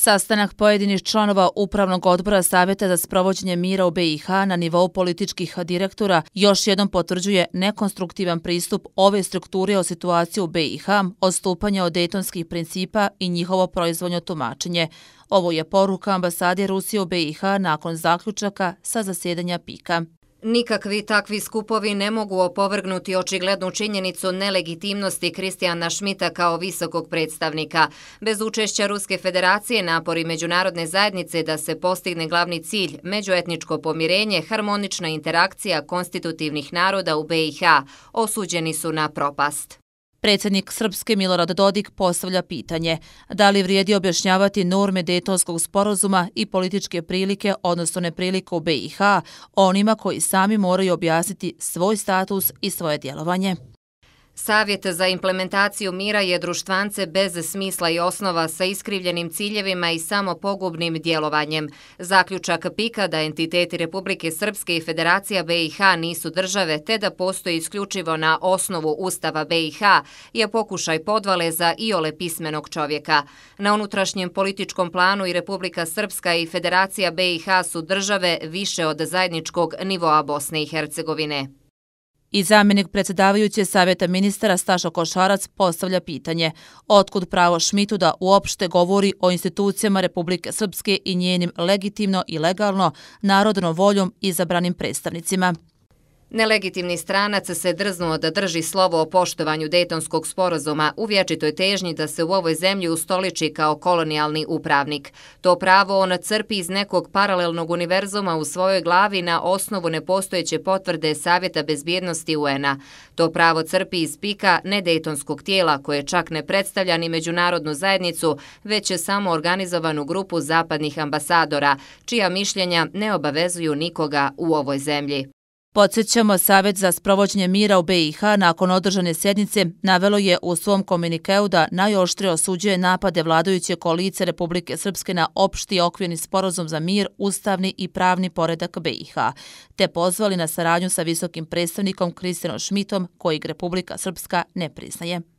Sastanak pojedinih članova Upravnog odbora Savjeta za sprovođenje mira u BiH na nivou političkih direktora još jednom potvrđuje nekonstruktivan pristup ove strukture o situaciju u BiH, odstupanje od detonskih principa i njihovo proizvodnjo tumačenje. Ovo je poruka ambasade Rusije u BiH nakon zaključaka sa zasjedanja PIKA. Nikakvi takvi skupovi ne mogu opovrgnuti očiglednu činjenicu nelegitimnosti Kristijana Šmita kao visokog predstavnika. Bez učešća Ruske federacije napori međunarodne zajednice da se postigne glavni cilj međuetničko pomirenje, harmonična interakcija konstitutivnih naroda u BiH osuđeni su na propast. Predsjednik Srpske Milorad Dodik postavlja pitanje da li vrijedi objašnjavati norme detonskog sporozuma i političke prilike, odnosno neprilike u BiH, onima koji sami moraju objasniti svoj status i svoje djelovanje. Savjet za implementaciju mira je društvance bez smisla i osnova sa iskrivljenim ciljevima i samopogubnim djelovanjem. Zaključak pika da entiteti Republike Srpske i Federacija BiH nisu države te da postoji isključivo na osnovu Ustava BiH je pokušaj podvale za iole pismenog čovjeka. Na unutrašnjem političkom planu i Republika Srpska i Federacija BiH su države više od zajedničkog nivoa Bosne i Hercegovine. I zamjenik predsjedavajuće savjeta ministara Staša Košarac postavlja pitanje otkud pravo Šmitu da uopšte govori o institucijama Republike Srpske i njenim legitimno i legalno narodnom voljom izabranim predstavnicima. Nelegitimni stranac se drznuo da drži slovo o poštovanju Dejtonskog sporozuma u vječitoj težnji da se u ovoj zemlji ustoliči kao kolonijalni upravnik. To pravo on crpi iz nekog paralelnog univerzuma u svojoj glavi na osnovu nepostojeće potvrde Savjeta bezbjednosti UN-a. To pravo crpi iz pika nedejtonskog tijela koje čak ne predstavlja ni međunarodnu zajednicu, već je samo organizovanu grupu zapadnih ambasadora, čija mišljenja ne obavezuju nikoga u ovoj zemlji. Podsećamo, Savjet za sprovođenje mira u BiH nakon održane sjednice navelo je u svom komunikeu da najoštrije osuđuje napade vladajuće koalice Republike Srpske na opšti okvirni sporozum za mir, ustavni i pravni poredak BiH, te pozvali na saradnju sa visokim predstavnikom Kristinom Šmitom, kojeg Republika Srpska ne priznaje.